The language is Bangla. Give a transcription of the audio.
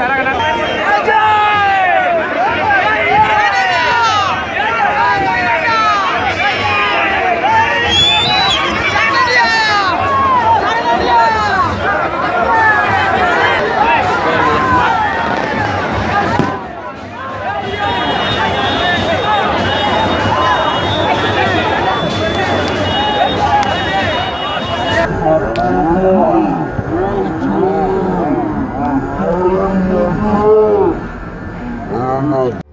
Sarah, Muhammad